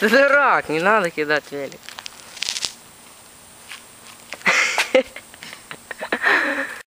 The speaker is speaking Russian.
Ты дурак, не надо кидать велик.